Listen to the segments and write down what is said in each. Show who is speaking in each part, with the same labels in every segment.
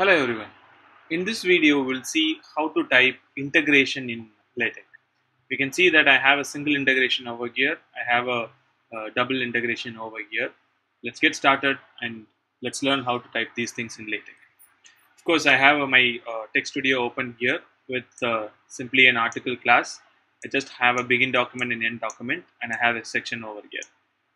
Speaker 1: Hello everyone. In this video, we'll see how to type integration in LaTeX. We can see that I have a single integration over here. I have a, a double integration over here. Let's get started and let's learn how to type these things in LaTeX. Of course, I have my uh, TeXstudio open here with uh, simply an article class. I just have a begin document and end document and I have a section over here.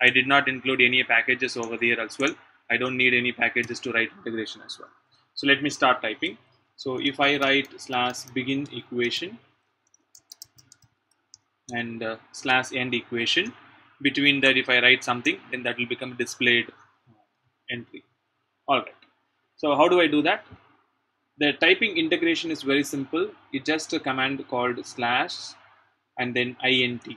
Speaker 1: I did not include any packages over there as well. I don't need any packages to write integration as well. So let me start typing. So if I write slash begin equation and uh, slash end equation, between that if I write something, then that will become displayed entry. Alright. So how do I do that? The typing integration is very simple. It's just a command called slash and then int.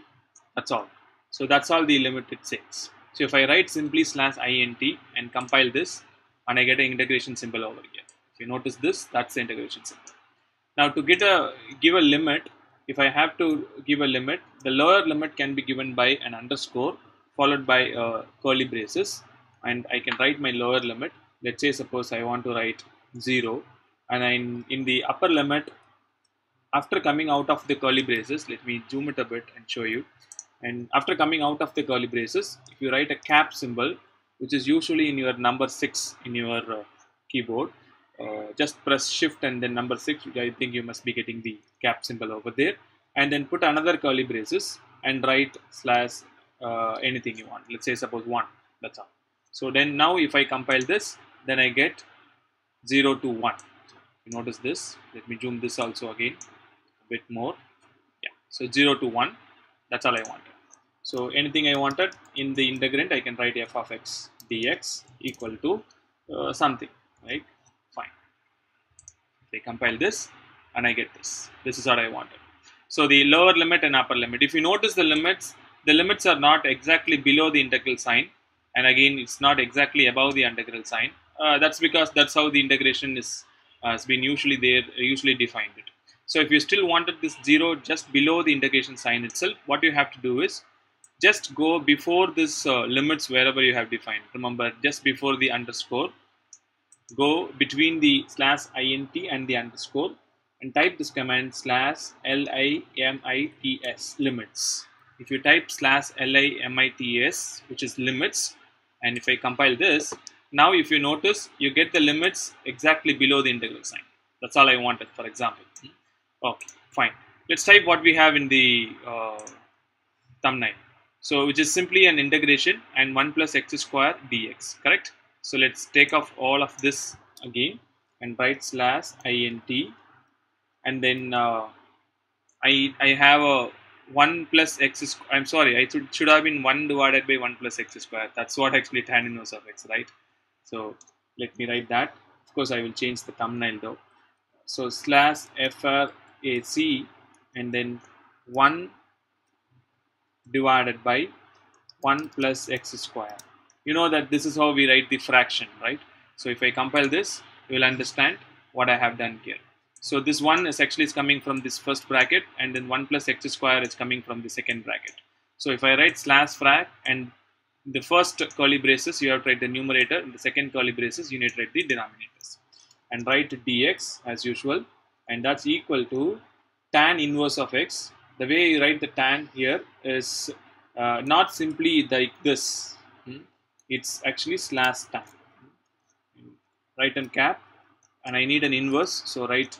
Speaker 1: That's all. So that's all the limit it says. So if I write simply slash int and compile this, and I get an integration symbol over here. If you notice this, that's the integration symbol. Now to get a give a limit, if I have to give a limit, the lower limit can be given by an underscore followed by uh, curly braces, and I can write my lower limit. Let's say suppose I want to write zero, and in in the upper limit, after coming out of the curly braces, let me zoom it a bit and show you. And after coming out of the curly braces, if you write a cap symbol, which is usually in your number 6 in your uh, keyboard, uh, just press shift and then number 6, which I think you must be getting the cap symbol over there. And then put another curly braces and write slash uh, anything you want. Let's say suppose 1, that's all. So then now if I compile this, then I get 0 to 1. You notice this. Let me zoom this also again a bit more. Yeah, so 0 to 1 that's all I wanted. So anything I wanted in the integrand, I can write f of x dx equal to uh, something, right? Fine. I compile this and I get this. This is what I wanted. So the lower limit and upper limit. If you notice the limits, the limits are not exactly below the integral sign. And again, it's not exactly above the integral sign. Uh, that's because that's how the integration is uh, has been usually there, usually defined it. So if you still wanted this 0 just below the integration sign itself, what you have to do is just go before this uh, limits wherever you have defined. Remember, just before the underscore, go between the slash int and the underscore and type this command slash limits limits. If you type slash limits, which is limits, and if I compile this, now if you notice, you get the limits exactly below the integral sign. That's all I wanted, for example. Okay, fine. Let's type what we have in the uh, thumbnail. So which is simply an integration and 1 plus x square dx, correct? So let's take off all of this again and write slash int and then uh, I, I have a 1 plus x I'm sorry, I should, should have been 1 divided by 1 plus x square. That's what actually tan inverse of x, right? So let me write that. Of course, I will change the thumbnail though. So slash frac and then 1 divided by 1 plus x square. You know that this is how we write the fraction, right? So if I compile this, you will understand what I have done here. So this 1 is actually is coming from this first bracket and then 1 plus x square is coming from the second bracket. So if I write slash frac and the first curly braces you have to write the numerator, in the second curly braces you need to write the denominators and write dx as usual and that's equal to tan inverse of x. The way you write the tan here is uh, not simply like this, hmm? it's actually slash tan. Write in cap and I need an inverse so write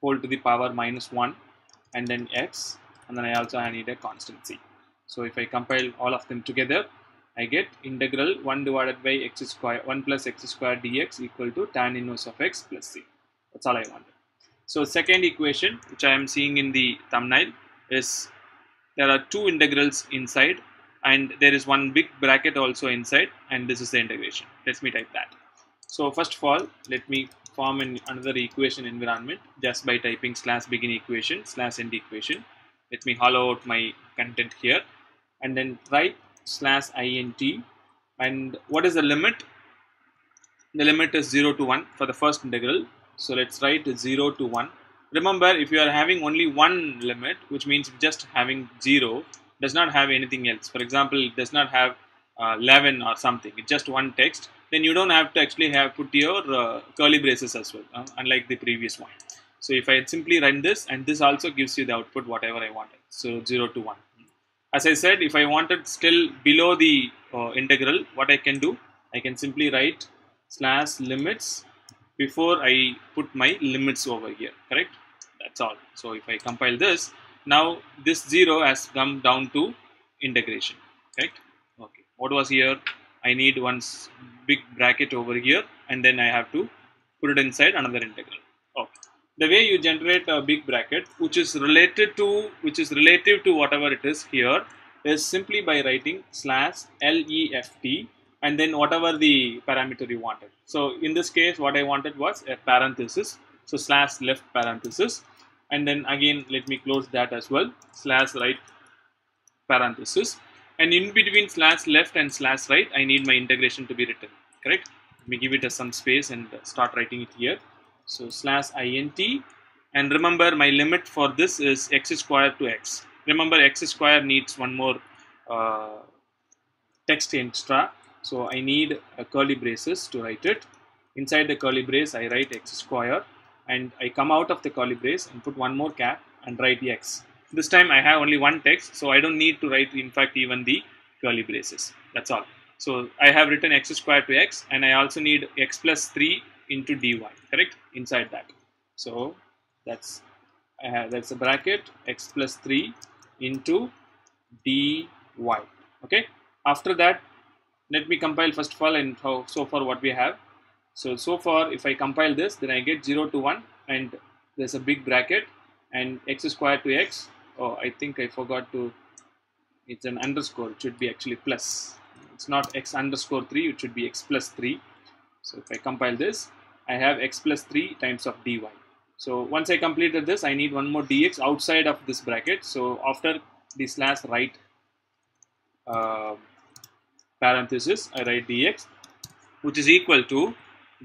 Speaker 1: whole to the power minus 1 and then x and then I also I need a constant c. So if I compile all of them together I get integral 1 divided by x square 1 plus x square dx equal to tan inverse of x plus c. That's all I wanted. So second equation which I am seeing in the thumbnail is there are two integrals inside and there is one big bracket also inside and this is the integration. Let me type that. So first of all let me form an another equation environment just by typing slash begin equation slash end equation. Let me hollow out my content here and then write slash int and what is the limit the limit is 0 to 1 for the first integral so let's write 0 to 1 remember if you are having only one limit which means just having 0 does not have anything else. For example it does not have uh, 11 or something. It's just one text. Then you don't have to actually have put your uh, curly braces as well uh, unlike the previous one. So if I simply run this and this also gives you the output whatever I wanted. So 0 to 1 as I said if I wanted still below the uh, integral what I can do? I can simply write slash limits before I put my limits over here correct? That's all. So if I compile this now this 0 has come down to integration correct? Okay. What was here? I need one big bracket over here and then I have to put it inside another integral. Okay. The way you generate a big bracket which is related to which is relative to whatever it is here is simply by writing slash left and then whatever the parameter you wanted. So in this case what I wanted was a parenthesis. So slash left parenthesis. And then again let me close that as well. Slash right parenthesis. And in between slash left and slash right I need my integration to be written. Correct? Let me give it some space and start writing it here. So slash int. And remember my limit for this is x square to x. Remember x square needs one more uh, text extra so I need a curly braces to write it. Inside the curly brace I write x square and I come out of the curly brace and put one more cap and write x. This time I have only one text so I don't need to write in fact even the curly braces. That's all. So I have written x square to x and I also need x plus 3 into dy correct? Inside that. So that's that's a bracket x plus 3 into dy okay? After that let me compile first of all and how so far what we have. So so far if I compile this then I get 0 to 1 and there's a big bracket and x square to x. Oh I think I forgot to it's an underscore it should be actually plus. It's not x underscore 3 it should be x plus 3 so if I compile this I have x plus 3 times of dy. So once I completed this I need one more dx outside of this bracket. So after this last right uh, parenthesis I write dx which is equal to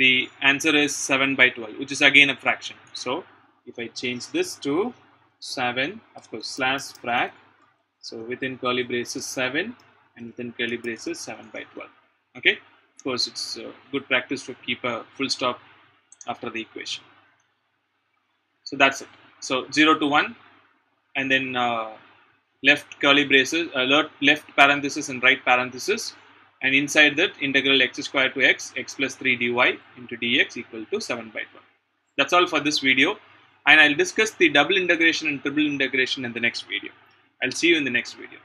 Speaker 1: the answer is 7 by 12 which is again a fraction. So if I change this to 7 of course slash frac so within curly braces 7 and within curly braces 7 by 12 okay? Of course it's uh, good practice to keep a full stop after the equation. So that's it. So 0 to 1 and then uh, left curly braces uh, left parenthesis and right parenthesis and inside that integral x square to x x plus 3 dy into dx equal to 7 by 12 that's all for this video and I'll discuss the double integration and triple integration in the next video. I'll see you in the next video.